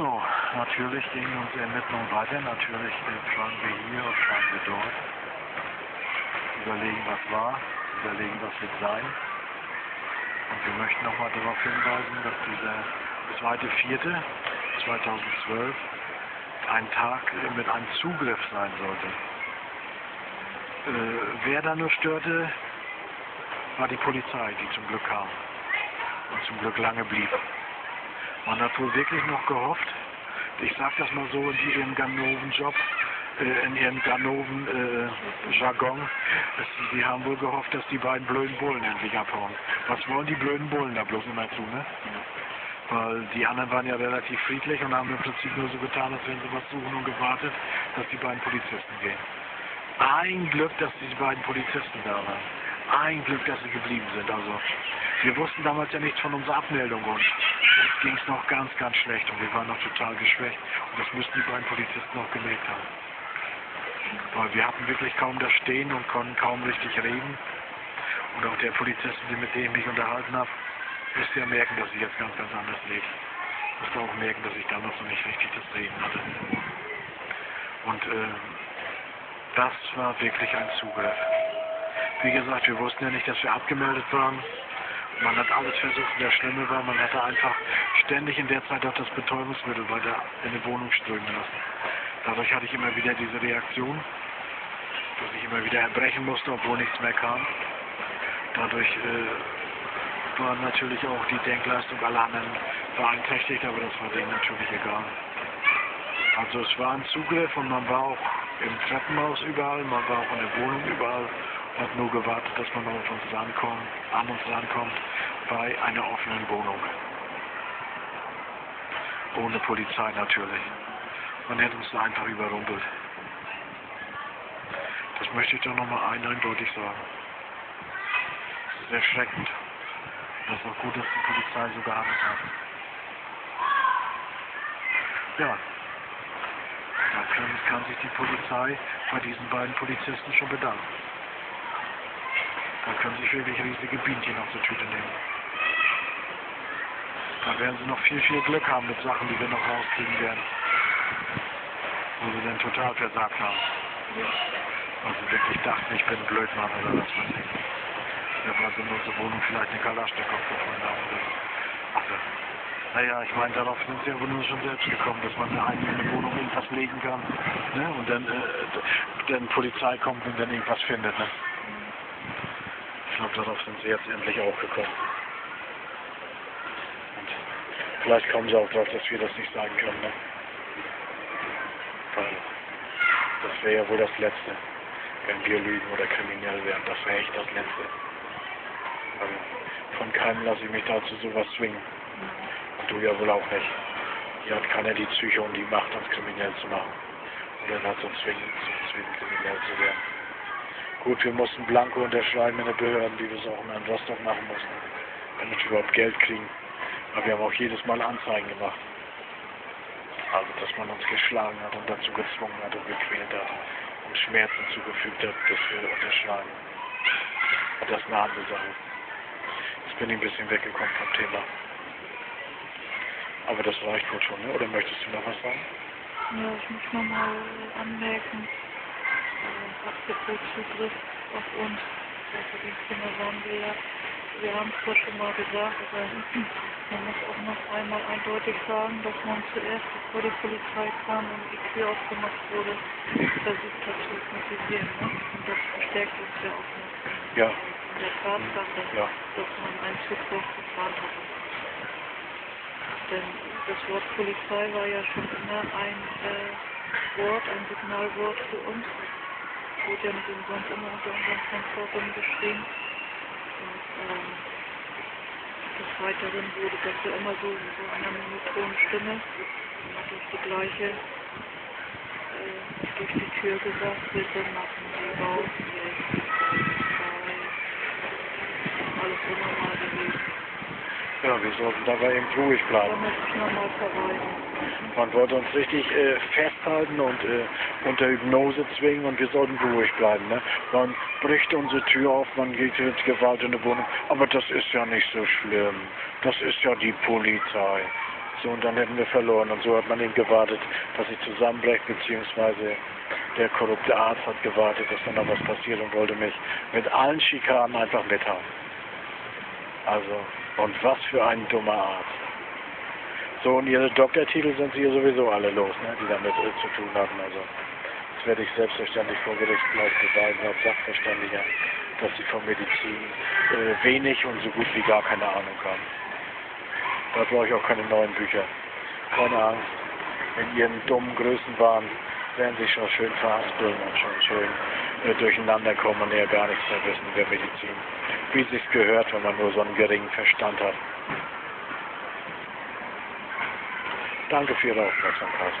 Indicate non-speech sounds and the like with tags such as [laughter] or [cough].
So, natürlich gingen unsere Ermittlungen weiter. Natürlich äh, fragen wir hier, fragen wir dort. Überlegen, was war, überlegen, was wird sein. Und wir möchten nochmal darauf hinweisen, dass dieser 2.4.2012 ein Tag äh, mit einem Zugriff sein sollte. Äh, wer da nur störte, war die Polizei, die zum Glück kam und zum Glück lange blieb. Man hat wohl wirklich noch gehofft, ich sag das mal so in ihrem Ganoven-Job, äh, in ihrem Ganoven-Jargon, äh, sie haben wohl gehofft, dass die beiden blöden Bullen endlich abhauen. Was wollen die blöden Bullen da bloß immer zu, ne? Weil die anderen waren ja relativ friedlich und haben im Prinzip nur so getan, als wenn sie was suchen und gewartet, dass die beiden Polizisten gehen. Ein Glück, dass diese beiden Polizisten da waren. Ein Glück, dass sie geblieben sind. Also wir wussten damals ja nichts von unserer Abmeldung und ging es noch ganz, ganz schlecht und wir waren noch total geschwächt. Und das müssten die beiden Polizisten auch gemerkt haben. Weil wir hatten wirklich kaum da stehen und konnten kaum richtig reden. Und auch der Polizist, mit dem ich mich unterhalten habe, müsste ja merken, dass ich jetzt ganz, ganz anders rede. Musste auch merken, dass ich damals noch nicht richtig das Reden hatte. Und äh, das war wirklich ein Zugriff. Wie gesagt, wir wussten ja nicht, dass wir abgemeldet waren. Man hat alles versucht, der Schlimme war, man hatte einfach ständig in der Zeit auch das Betäubungsmittel weiter in die Wohnung strömen lassen. Dadurch hatte ich immer wieder diese Reaktion, dass ich immer wieder erbrechen musste, obwohl nichts mehr kam. Dadurch äh, war natürlich auch die Denkleistung aller anderen beeinträchtigt, aber das war denen natürlich egal. Also es war ein Zugriff und man war auch im Treppenhaus überall, man war auch in der Wohnung überall hat nur gewartet, dass man auf uns rankommt, an uns rankommt, bei einer offenen Wohnung. Ohne Polizei natürlich. Man hätte uns da einfach überrumpelt. Das möchte ich doch nochmal ein eindeutig sagen. Es ist erschreckend. Das ist auch gut, dass die Polizei so gehandelt hat. Ja, da kann, kann sich die Polizei bei diesen beiden Polizisten schon bedanken. Da können sich wirklich riesige Bienchen auf die Tüte nehmen. Da werden sie noch viel, viel Glück haben mit Sachen, die wir noch rauskriegen werden. Wo sie dann total versagt haben. Weil sie wirklich dachten, ich bin ein Blödmann oder was weiß ich. Ja, weil sie in unserer Wohnung vielleicht eine Kalaschnikow gefunden haben. Oder. Also, naja, ich meine, darauf sind sie aber nur schon selbst gekommen, dass man in eine Wohnung irgendwas legen kann. Ne? Und dann, äh, dann Polizei kommt und dann irgendwas findet. Ne? Glaube, darauf sind sie jetzt endlich auch gekommen. Und vielleicht kommen sie auch darauf, dass wir das nicht sagen können. Ne? Weil das wäre ja wohl das Letzte, wenn wir lügen oder kriminell wären. Das wäre echt das Letzte. Also von keinem lasse ich mich dazu sowas zwingen. Und du ja wohl auch nicht. Hier hat keiner die Psyche und die Macht, uns kriminell zu machen. Oder dazu zwingen, zu zwingen, kriminell zu werden. Gut, wir mussten Blanco unterschreiben in den Behörden, wie wir es auch in Rostock machen mussten, damit wir überhaupt Geld kriegen. Aber wir haben auch jedes Mal Anzeigen gemacht. Also, dass man uns geschlagen hat und dazu gezwungen hat und gequält hat und Schmerzen zugefügt hat, dass wir unterschreiben. Das ist eine andere Sache. Jetzt bin ich ein bisschen weggekommen vom Thema. Aber das reicht wohl schon, ne? oder möchtest du noch was sagen? Ja, ich muss nochmal anmerken, Abgebotszugriff auf uns. Also die Kinder waren wir ja, wir haben es zwar schon mal gesagt, aber [clears throat] man muss auch noch einmal eindeutig sagen, dass man zuerst, bevor die Polizei kam und die Tür aufgemacht wurde, versucht hat zu hypnotisieren. Ne? Und das verstärkt uns ja auch noch. Ja. In der Tatsache, ja. dass man einen Zugriff gefahren hatte. Denn das Wort Polizei war ja schon immer ein äh, Wort, ein Signalwort für uns wurde ja nicht umsonst immer unter unseren Transportern geschrieben. Und ähm, des Weiteren wurde das ja immer so in so einer monotonen Stimme, immer durch die gleiche, äh, durch die Tür gesagt, bitte machen Sie raus, jetzt, Polizei, alles normal gewesen. Ja, wir sollten dabei eben ruhig bleiben. Man wollte uns richtig äh, festhalten und äh, unter Hypnose zwingen und wir sollten ruhig bleiben. Ne? Man bricht unsere Tür auf, man geht mit Gewalt in die Wohnung. Aber das ist ja nicht so schlimm. Das ist ja die Polizei. So, und dann hätten wir verloren. Und so hat man eben gewartet, dass sie zusammenbrecht, beziehungsweise der korrupte Arzt hat gewartet, dass dann noch was passiert und wollte mich mit allen Schikanen einfach mithauen. Also, und was für ein dummer Arzt. So, und ihre Doktortitel sind sie ja sowieso alle los, ne, die damit äh, zu tun hatten. Also, das werde ich selbstverständlich vor Gericht gleich beweisen als Sachverständiger, dass sie von Medizin äh, wenig und so gut wie gar keine Ahnung haben. Da brauche ich auch keine neuen Bücher. Keine Angst. In ihren dummen Größenwahn werden sie schon schön verhaspeln und schon schön äh, durcheinander kommen und eher gar nichts mehr wissen über Medizin. Wie es sich gehört, wenn man nur so einen geringen Verstand hat. Danke für Ihre Aufmerksamkeit.